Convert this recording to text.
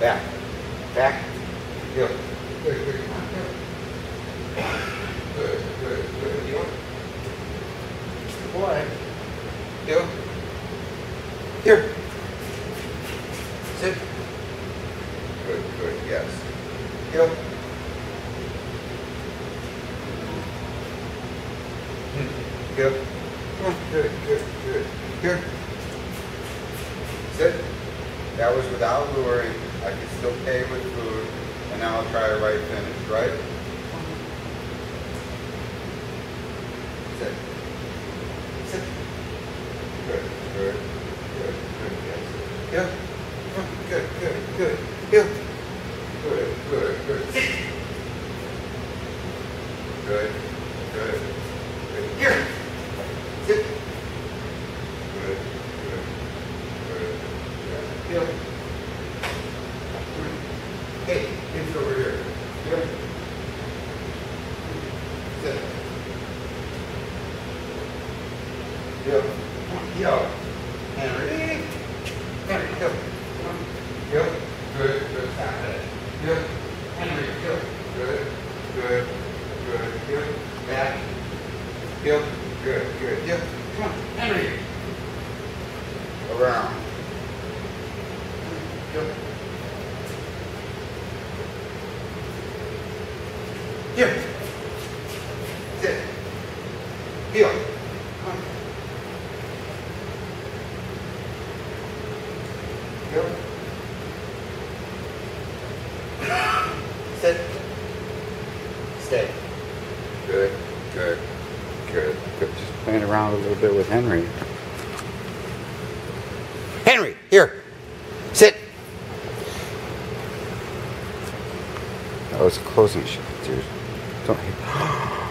Back, back. Good, good, good. Come on, good. Good, good, good. You want- Good boy. You. Here. Sit. Good, good, yes. Hmm. Good. Come on. Good, good, good. Here. Sit. That was without luring. I can still pay with food. And now I'll try a right finish, right? Sit. Sit. Good, good, good, good, yes. Yeah. Come on. Good, good, good. Good, good. Good, good, good. Here. Sit. Good, good, good. Yeah. Yeah. Hey, it's over here. Yeah. Sit. Yeah. Come. Henry. Henry, go. Come Good, good. Stop Henry, go. Good, good, good, good. Back. Yep. Good, good. Yep. Come on, Henry. Around. Yep. Here. Sit. Heel. Come on. Sit. Stay. Good, good, Just playing around a little bit with Henry. Henry, here. Sit. That was a closing shot, dude. Don't.